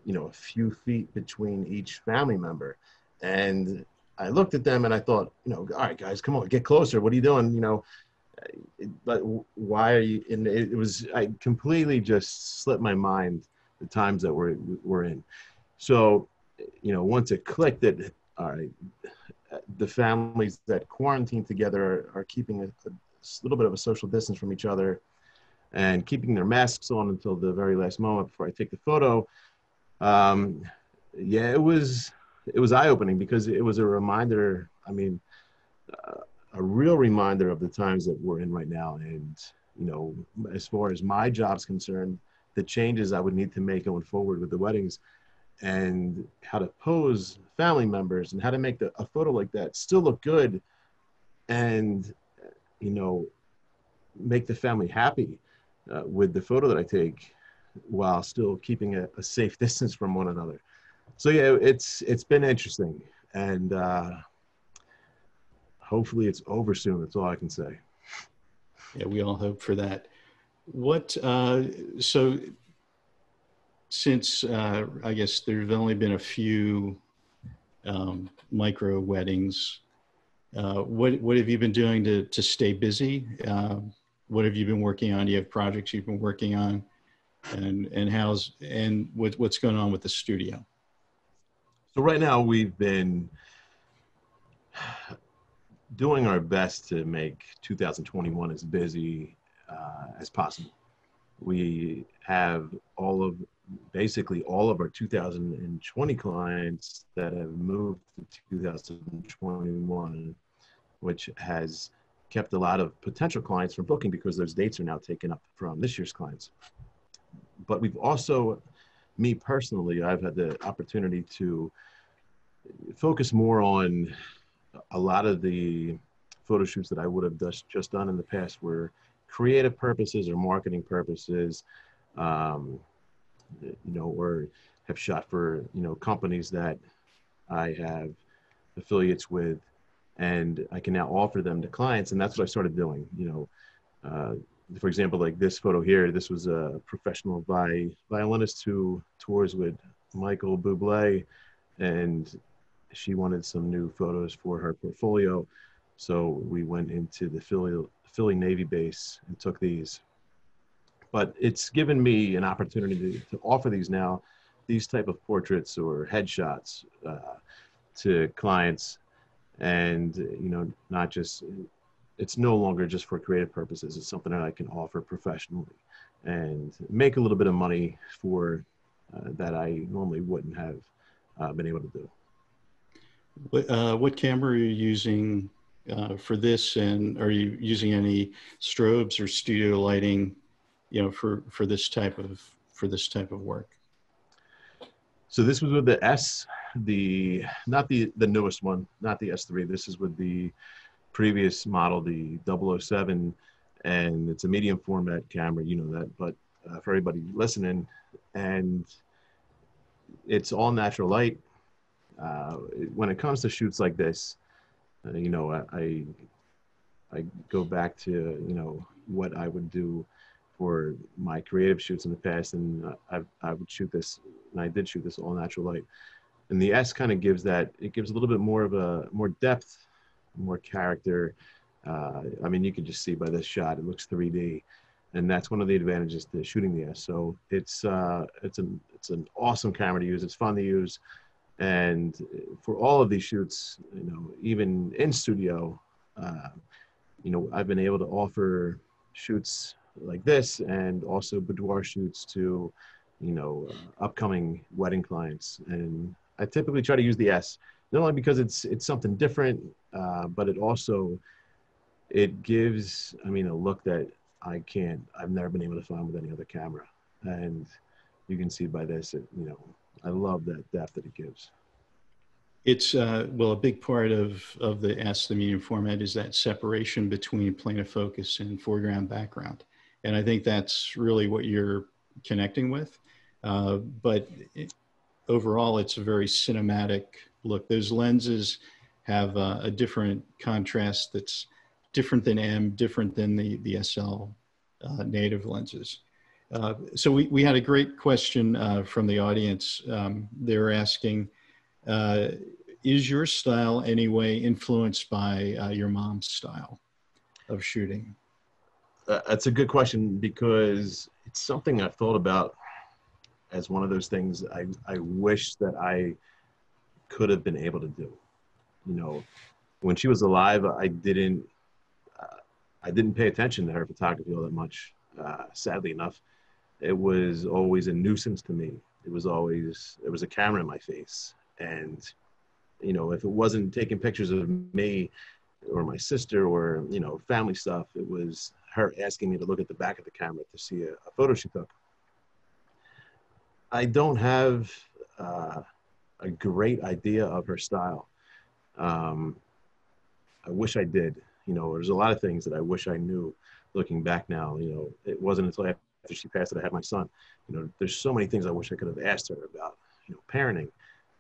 you know, a few feet between each family member. And I looked at them and I thought, you know, all right, guys, come on, get closer. What are you doing? You know, but why are you? And it was, I completely just slipped my mind the times that we're we're in. So, you know, once it clicked that all right, the families that quarantine together are, are keeping a, a, little bit of a social distance from each other and keeping their masks on until the very last moment before I take the photo. Um, yeah, it was it was eye opening because it was a reminder. I mean, uh, a real reminder of the times that we're in right now, and you know, as far as my job's concerned, the changes I would need to make going forward with the weddings and how to pose family members and how to make the, a photo like that still look good and you know make the family happy uh, with the photo that I take while still keeping a, a, safe distance from one another. So yeah, it's it's been interesting and uh, hopefully it's over soon. That's all I can say. Yeah, we all hope for that. What, uh, so since uh, I guess there's only been a few um, micro weddings, uh, what, what have you been doing to, to stay busy? Uh, what have you been working on? Do you have projects you've been working on? And, and how's, and what, what's going on with the studio? So right now we've been doing our best to make 2021 as busy uh, as possible. We have all of basically all of our 2020 clients that have moved to 2021, which has kept a lot of potential clients from booking because those dates are now taken up from this year's clients. But we've also, me personally, I've had the opportunity to focus more on a lot of the photo shoots that I would have just, just done in the past where creative purposes or marketing purposes, um, you know, or have shot for, you know, companies that I have affiliates with and I can now offer them to clients. And that's what I started doing, you know, uh, for example, like this photo here, this was a professional vi- violinist who tours with Michael Bublé and she wanted some new photos for her portfolio. So we went into the Philly, Philly Navy base and took these. but it's given me an opportunity to, to offer these now, these type of portraits or headshots uh, to clients, and you know, not just it's no longer just for creative purposes. It's something that I can offer professionally and make a little bit of money for uh, that I normally wouldn't have uh, been able to do. What, uh, what camera are you using uh, for this, and are you using any strobes or studio lighting, you know, for for this type of for this type of work? So this was with the S, the not the the newest one, not the S3. This is with the previous model, the 007, and it's a medium format camera. You know that, but uh, for everybody listening, and it's all natural light. Uh, when it comes to shoots like this, uh, you know, I, I go back to you know what I would do for my creative shoots in the past, and I, I would shoot this, and I did shoot this all natural light. And the S kind of gives that it gives a little bit more of a more depth, more character. Uh, I mean, you can just see by this shot, it looks 3D, and that's one of the advantages to shooting the S. So it's uh, it's an it's an awesome camera to use. It's fun to use. And for all of these shoots, you know, even in studio, uh, you know, I've been able to offer shoots like this and also boudoir shoots to, you know, upcoming wedding clients. And I typically try to use the S, not only because it's it's something different, uh, but it also it gives, I mean, a look that I can't, I've never been able to find with any other camera. And you can see by this, it, you know, I love that depth that it gives. It's uh, well, a big part of of the S, the medium format, is that separation between plane of focus and foreground background, and I think that's really what you're connecting with. Uh, but it, overall, it's a very cinematic look. Those lenses have uh, a different contrast that's different than M, different than the the SL uh, native lenses. Uh, so we, we had a great question uh, from the audience. Um, they're asking, uh, is your style anyway influenced by your mom's style of shooting? That's a good question because it's something I've thought about as one of those things I, I wish that I could have been able to do. You know, when she was alive, I didn't, uh, I didn't pay attention to her photography all that much, uh, sadly enough it was always a nuisance to me. It was always there was a camera in my face, and you know if it wasn't taking pictures of me or my sister or you know family stuff, it was her asking me to look at the back of the camera to see a, a photo she took. I don't have uh, a great idea of her style. Um, I wish I did. You know, there's a lot of things that I wish I knew. Looking back now, you know, it wasn't until after she passed that I had my son. You know, there's so many things I wish I could have asked her about, you know, parenting.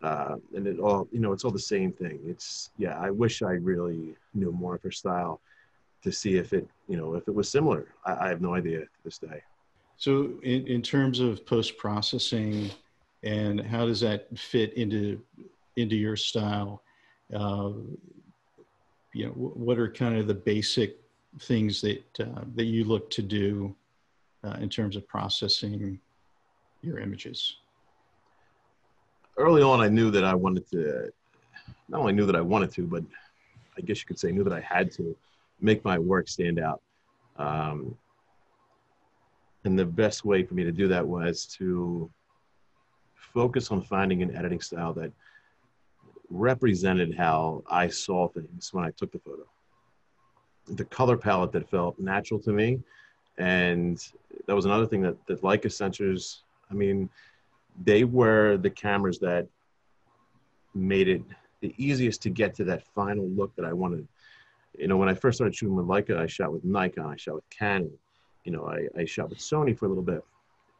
Uh, and it all, you know, it's all the same thing. It's, yeah, I wish I really knew more of her style to see if it, you know, if it was similar. I, I have no idea to this day. So in, in terms of post-processing and how does that fit into, into your style? Uh, you know, what are kind of the basic things that, uh, that you look to do uh, in terms of processing your images? Early on, I knew that I wanted to, not only knew that I wanted to, but I guess you could say knew that I had to make my work stand out. Um, and the best way for me to do that was to focus on finding an editing style that represented how I saw things when I took the photo. The color palette that felt natural to me and that was another thing that, that Leica sensors, I mean, they were the cameras that made it the easiest to get to that final look that I wanted. You know, when I first started shooting with Leica, I shot with Nikon, I shot with Canon, you know, I, I shot with Sony for a little bit.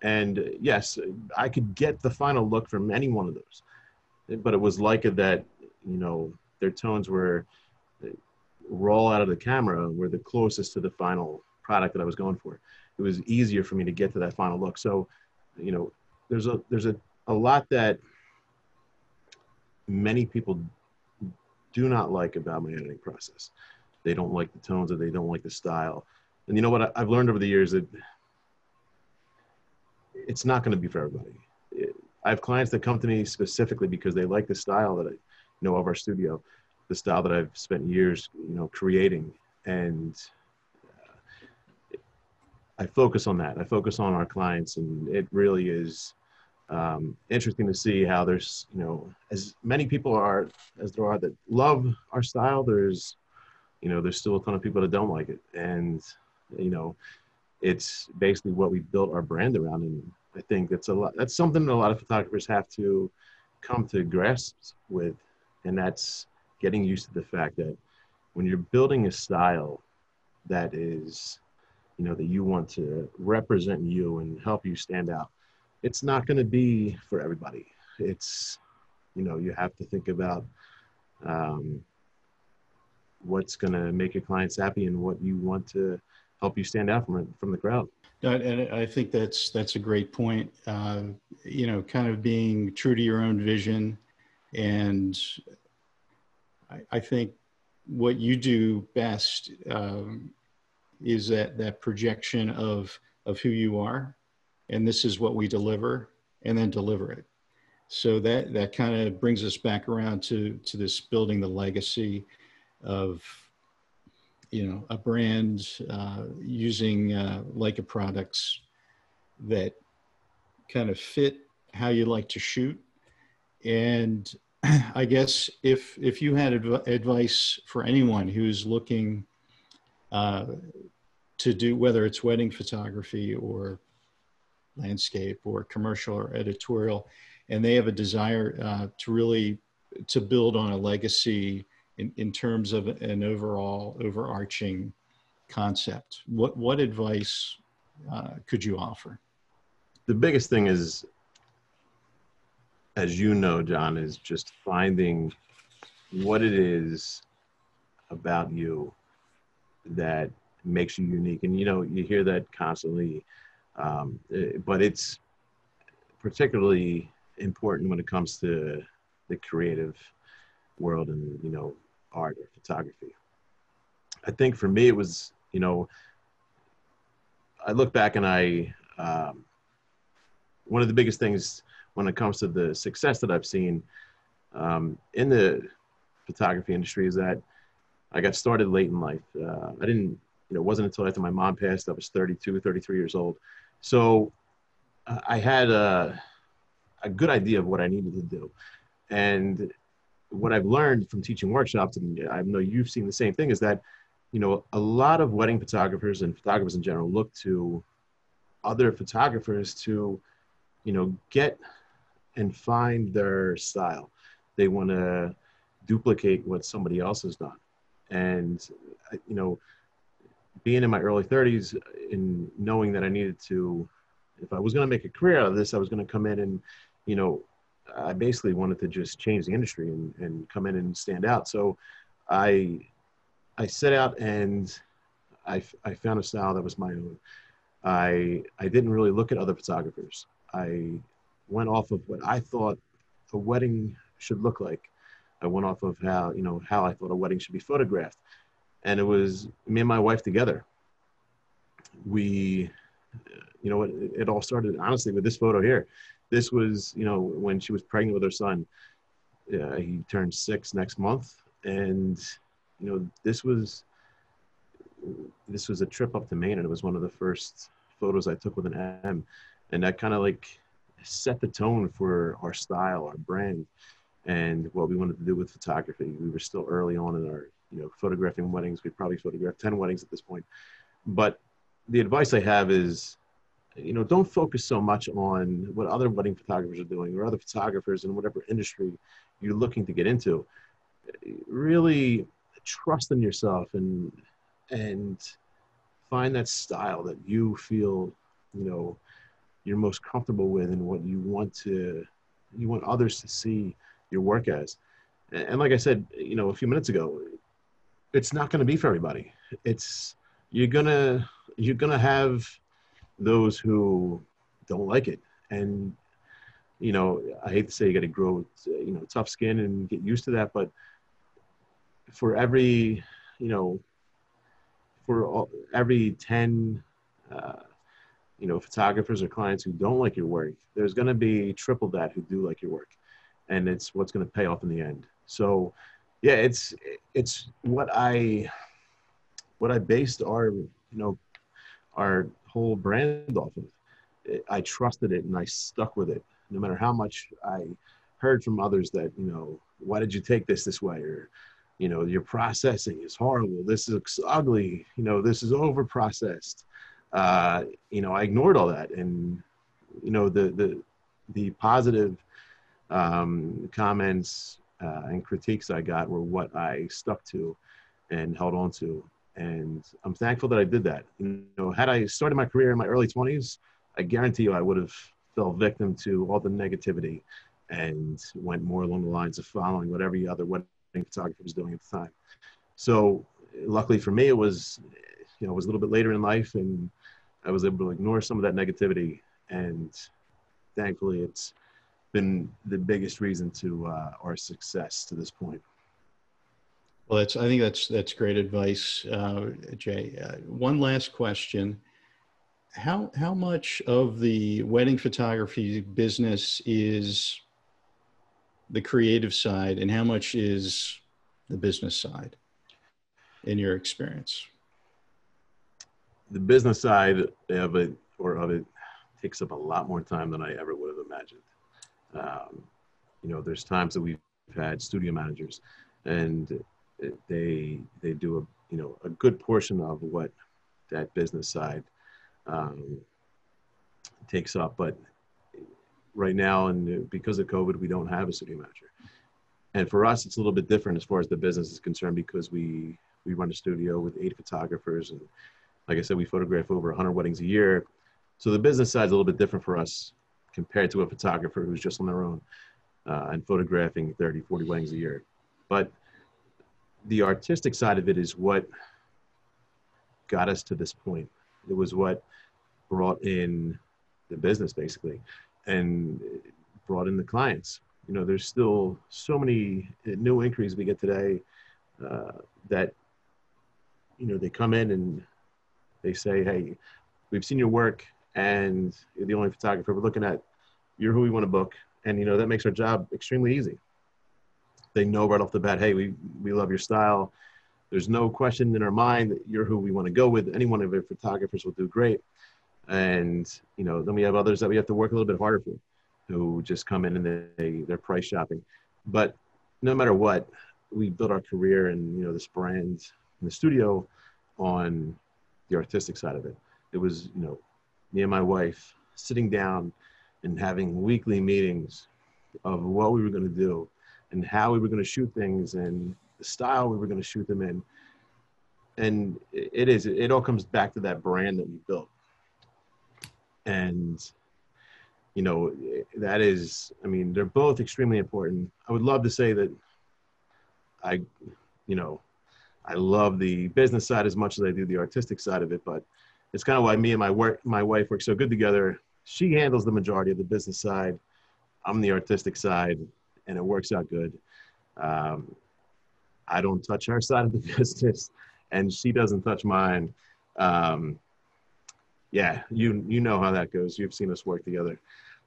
And uh, yes, I could get the final look from any one of those. But it was Leica that, you know, their tones were uh, roll out of the camera were the closest to the final product that I was going for. It was easier for me to get to that final look. So, you know, there's a there's a, a lot that many people do not like about my editing process. They don't like the tones or they don't like the style. And you know what I, have learned over the years that it's not going to be for everybody. I have clients that come to me specifically because they like the style that I know of our studio, the style that I've spent years, you know, creating, and uh, I focus on that. I focus on our clients, and it really is um, interesting to see how there's, you know, as many people are as there are that love our style. There's, you know, there's still a ton of people that don't like it, and you know, it's basically what we built our brand around, and I think that's a lot. That's something that a lot of photographers have to come to grasp with, and that's getting used to the fact that when you're building a style that is, you know, that you want to represent you and help you stand out, it's not going to be for everybody. It's, you know, you have to think about um, what's going to make your clients happy and what you want to help you stand out from from the crowd. And I think that's that's a great point. Uh, you know, kind of being true to your own vision, and I, I think what you do best um, is that that projection of of who you are, and this is what we deliver, and then deliver it. So that that kind of brings us back around to to this building the legacy of you know a brand uh, using uh, Leica products that kind of fit how you like to shoot. And I guess if if you had adv- advice for anyone who's looking uh, to do whether it's wedding photography or landscape or commercial or editorial, and they have a desire uh, to really to build on a legacy in, in terms of an overall overarching concept. What, what advice uh, could you offer? The biggest thing is, as you know, John, is just finding what it is about you that makes you unique. And, you know, you hear that constantly, um, but it's particularly important when it comes to the creative world and, you know, art or photography. I think for me, it was, you know, I look back and I, um, one of the biggest things when it comes to the success that I've seen um, in the photography industry is that I got started late in life. Uh, I didn't, you know, it wasn't until after my mom passed, I was 32, 33 years old. So uh, I had a, a good idea of what I needed to do. And what I've learned from teaching workshops, and I know you've seen the same thing, is that you know a lot of wedding photographers and photographers in general look to other photographers to you know get and find their style. They want to duplicate what somebody else has done, and you know, being in my early 30s and knowing that I needed to, if I was going to make a career out of this, I was going to come in and you know I basically wanted to just change the industry and, and come in and stand out. So I I set out and I, I found a style that was my own. I I didn't really look at other photographers. I went off of what I thought a wedding should look like. I went off of how you know how I thought a wedding should be photographed, and it was me and my wife together. We, you know, it, it all started honestly with this photo here this was, you know, when she was pregnant with her son. Uh, he turned six next month, and you know, this was this was a trip up to Maine, and it was one of the first photos I took with an M, and that kind of like set the tone for our style, our brand, and what we wanted to do with photography. We were still early on in our, you know, photographing weddings. We probably photographed ten weddings at this point, but the advice I have is you know, don't focus so much on what other wedding photographers are doing or other photographers in whatever industry you're looking to get into. Really trust in yourself and and find that style that you feel, you know, you're most comfortable with and what you want to you want others to see your work as. And, like I said, you know, a few minutes ago, it's not going to be for everybody. It's you're gonna you're gonna have those who don't like it. And, you know, I hate to say you got to grow, you know, tough skin and get used to that, but for every, you know, for all, every 10, uh, you know photographers or clients who don't like your work there's going to be triple that who do like your work and it's what's going to pay off in the end so yeah it's it's what i what i based our you know our whole brand off of i trusted it and i stuck with it. No matter how much i heard from others that you know why did you take this this way? or you know your processing is horrible. This looks ugly. You know this is over processed uh, you know i ignored all that. And you know the the the positive um, comments uh, and critiques i got were what i stuck to and held on to and i'm thankful that i did that you know had i started my career in my early 20s i guarantee you i would have fell victim to all the negativity and went more along the lines of following what every other wedding photographer was doing at the time. So luckily for me, it was, you know, it was a little bit later in life and I was able to ignore some of that negativity. And thankfully it's been the biggest reason to uh, our success to this point. Well, that's, I think that's, that's great advice, uh, Jay. Uh, one last question. How, how much of the wedding photography business is the creative side and how much is the business side in your experience? The business side of it or of it takes up a lot more time than I ever would have imagined. Um, you know, there's times that we've had studio managers and they they do a you know a good portion of what that business side um, takes up, but right now, and because of COVID, we don't have a studio manager. And for us, it's a little bit different as far as the business is concerned because we we run a studio with eight photographers, and like I said, we photograph over 100 weddings a year. So the business side is a little bit different for us compared to a photographer who's just on their own uh, and photographing 30, 40 weddings a year. But the artistic side of it is what got us to this point. It was what brought in the business basically and brought in the clients. You know, there's still so many new inquiries we get today uh, that, you know, they come in and they say, hey, we've seen your work and you're the only photographer we're looking at. You're who we want to book. And, you know, that makes our job extremely easy. They know right off the bat, hey, we, we love your style. There's no question in our mind that you're who we want to go with. Any one of our photographers will do great and you know then we have others that we have to work a little bit harder for who just come in and they they're price shopping but no matter what we built our career and you know this brand in the studio on the artistic side of it it was you know me and my wife sitting down and having weekly meetings of what we were going to do and how we were going to shoot things and the style we were going to shoot them in. And it is it all comes back to that brand that we built. And you know that is i mean they're both extremely important. I would love to say that i you know i love the business side as much as i do the artistic side of it but it's kind of why me and my work my wife work so good together. She handles the majority of the business side. I'm the artistic side and it works out good um, i don't touch her side of the business and she doesn't touch mine um, yeah, you you know how that goes. You've seen us work together.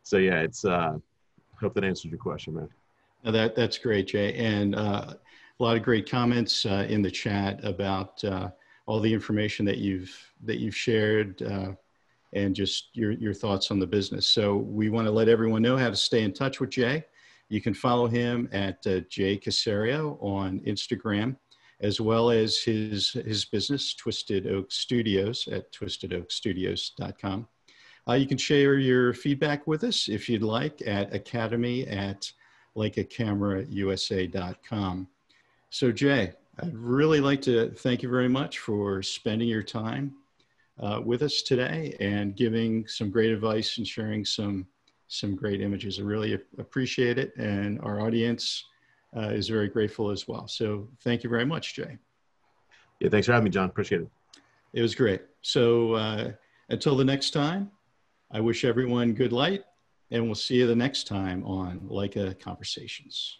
So yeah, it's uh hope that answers your question, man. That that's great, Jay. And uh, a lot of great comments uh, in the chat about uh, all the information that you've that you've shared uh, and just your your thoughts on the business. So we want to let everyone know how to stay in touch with Jay. You can follow him at uh, Jay Cassario on Instagram as well as his, his business, Twisted Oaks Studios at twistedoakstudios.com. Uh, you can share your feedback with us if you'd like at academy at leicacamerausa.com. So Jay, I'd really like to thank you very much for spending your time uh, with us today and giving some great advice and sharing some, some great images. I really appreciate it. And our audience uh, is very grateful as well. So thank you very much, Jay. Yeah, thanks for having me, John. Appreciate it. It was great. So uh, until the next time, I wish everyone good light, and we'll see you the next time on Leica Conversations.